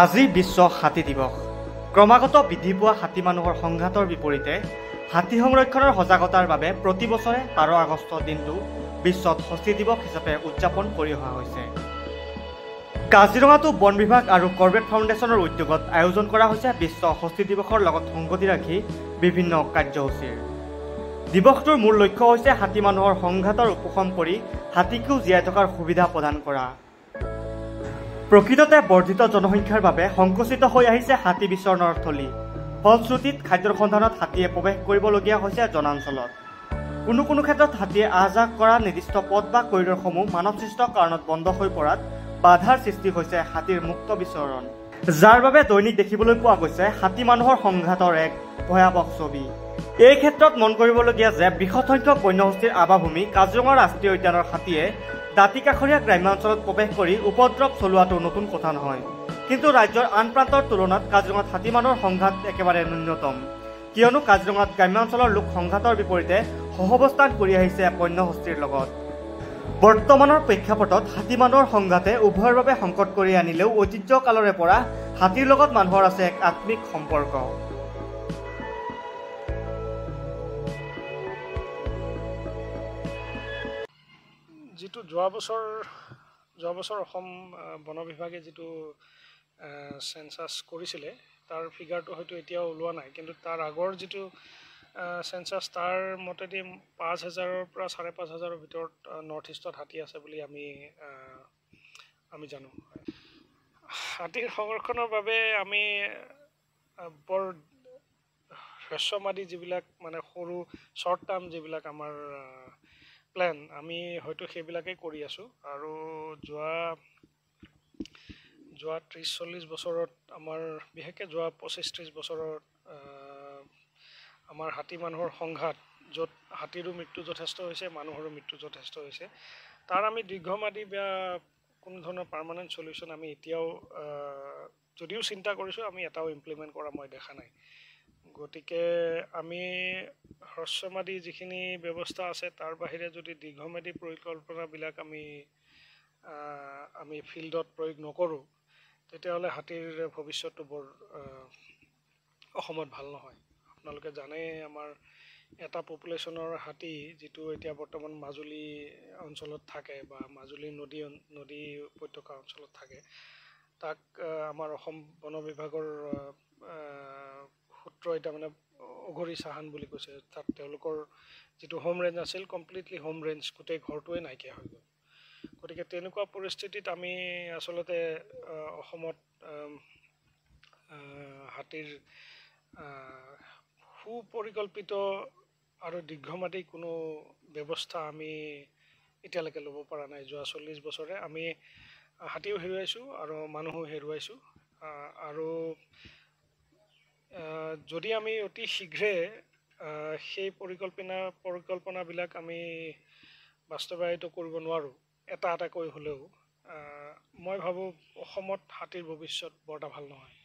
আজি বিশ্ব হাতী দিৱস। ক্ৰমাগত বৃদ্ধি পোৱা হাতী মানুহৰ সংঘাতৰ বিপৰীতে হাতী সংৰক্ষণৰ সজাগতাৰ বাবে প্ৰতি বছৰে বাৰ আগষ্ট দিনটো বিশ্বত হস্তী দিৱস হিচাপে উদযাপন কৰি অহা হৈছে। কাজিৰঙাতো বন বিভাগ আৰু কৰ্বেট ফাউণ্ডেশ্যনৰ উদ্যোগত আয়োজন কৰা হৈছে বিশ্ব হস্তী দিৱসৰ লগত সংগতি ৰাখি বিভিন্ন কাৰ্যসূচীৰ। দিৱসটোৰ মূল লক্ষ্য হৈছে হাতী মানুহৰ সংঘাতৰ উপশম কৰি হাতীকো জীয়াই থকাৰ সুবিধা প্ৰদান কৰা। প্ৰকৃততে বৰ্ধিত জনসংখ্যাৰ বাবে সংকুচিত হৈ আহিছে হাতী বিচৰণৰ থলী ফলশ্ৰুতিত খাদ্যৰ সন্ধানত হাতীয়ে প্ৰৱেশ কৰিবলগীয়া হৈছে জনাঞ্চলত। কোনো কোনো ক্ষেত্ৰত হাতীয়ে আহ যাহ কৰা নিৰ্দিষ্ট পথ বা কৰিডৰসমূহ মানৱসৃষ্ট কাৰণত বন্ধ হৈ পৰাত বাধাৰ সৃষ্টি হৈছে হাতীৰ মুক্ত বিচৰণ। যাৰ বাবে দৈনিক দেখিবলৈ পোৱা গৈছে হাতী মানুহৰ সংঘাতৰ এক ভয়াৱহ ছবি। এই ক্ষেত্ৰত মন কৰিবলগীয়া যে বৃহৎ সংখ্যক বন্যহস্তীৰ আৱাভূমি কাজিৰঙা ৰাষ্ট্ৰীয় উদ্যানৰ হাতীয়ে দাঁতিকাষৰীয়া গ্ৰাম্যাঞ্চলত প্ৰৱেশ কৰি উপদ্ৰৱ চলোৱাটো নতুন কথা নহয়। কিন্তু ৰাজ্যৰ আন প্ৰান্তৰ তুলনাত কাজিৰঙাত হাতী মানুহৰ সংঘাত একেবাৰে ন্যূনতম। কিয়নো কাজিৰঙাত গ্ৰাম্যাঞ্চলৰ লোক সংঘাতৰ বিপৰীতে সহৱস্থান কৰি আহিছে বন্যহস্তীৰ লগত। বৰ্তমানৰ প্ৰেক্ষাপটত হাতী মানুহৰ সংঘাতে উভয়ৰ বাবে সংকট কৰি আনিলেও ঐতিহ্যকালৰে পৰা হাতীৰ লগত মানুহৰ আছে এক আত্মিক সম্পৰ্ক। যিটো যোৱা বছৰ যোৱা বছৰ অসম বন বিভাগে যিটো চেঞ্চাছ কৰিছিলে তাৰ ফিগাৰটো হয়তো এতিয়াও ওলোৱা নাই। কিন্তু তাৰ আগৰ যিটো চেঞ্চাছ তাৰ মতেদি পাঁচ হাজাৰৰ পৰা চাৰে পাঁচ হাজাৰৰ ভিতৰত নৰ্থ ইষ্টত হাতী আছে বুলি আমি আমি জানো। হাতীৰ সংৰক্ষণৰ বাবে আমি বৰ হ্ৰস্বমাদী যিবিলাক মানে সৰু শ্বৰ্ট টাৰ্ম যিবিলাক আমাৰ প্লেন আমি হয়তো সেইবিলাকেই কৰি আছোঁ। আৰু যোৱা যোৱা ত্ৰিছ চল্লিছ বছৰত আমাৰ বিশেষকৈ যোৱা পঁচিছ ত্ৰিছ বছৰত আমাৰ হাতী মানুহৰ সংঘাত য'ত হাতীৰো মৃত্যু যথেষ্ট হৈছে মানুহৰো মৃত্যু যথেষ্ট হৈছে। তাৰ আমি দীৰ্ঘমাদী বা কোনো ধৰণৰ পাৰ্মানেণ্ট চলিউশ্যন আমি এতিয়াও যদিও চিন্তা কৰিছোঁ আমি এটাও ইমপ্লিমেণ্ট কৰা মই দেখা নাই। গতিকে আমি হ্ৰস্বম্যাদী যিখিনি ব্যৱস্থা আছে তাৰ বাহিৰে যদি দীৰ্ঘম্যাদী পৰিকল্পনাবিলাক আমি আমি ফিল্ডত প্ৰয়োগ নকৰোঁ তেতিয়াহ'লে হাতীৰ ভৱিষ্যতটো বৰ অসমত ভাল নহয়। আপোনালোকে জানেই আমাৰ এটা পপুলেশ্যনৰ হাতী যিটো এতিয়া বৰ্তমান মাজুলী অঞ্চলত থাকে বা মাজুলী নদী নদী উপত্যকা অঞ্চলত থাকে তাক আমাৰ অসম বন বিভাগৰ সূত্ৰ এতিয়া মানে অঘৰী চাহান বুলি কৈছে। তাত তেওঁলোকৰ যিটো হোম ৰেঞ্জ আছিল কমপ্লিটলি হোম ৰেঞ্জ গোটেই ঘৰটোৱে নাইকিয়া হৈ গ'ল। গতিকে তেনেকুৱা পৰিস্থিতিত আমি আচলতে অসমত হাতীৰ সুপৰিকল্পিত আৰু দীৰ্ঘম্যাদী কোনো ব্যৱস্থা আমি এতিয়ালৈকে ল'ব পৰা নাই। যোৱা চল্লিছ বছৰে আমি হাতীও হেৰুৱাইছোঁ আৰু মানুহো হেৰুৱাইছোঁ। আৰু যদি আমি অতি শীঘ্ৰে সেই পৰিকল্পনা পৰিকল্পনাবিলাক আমি বাস্তৱায়িত কৰিব নোৱাৰোঁ এটা এটাকৈ হ'লেও মই ভাবোঁ অসমত হাতীৰ ভৱিষ্যত বৰ এটা ভাল নহয়।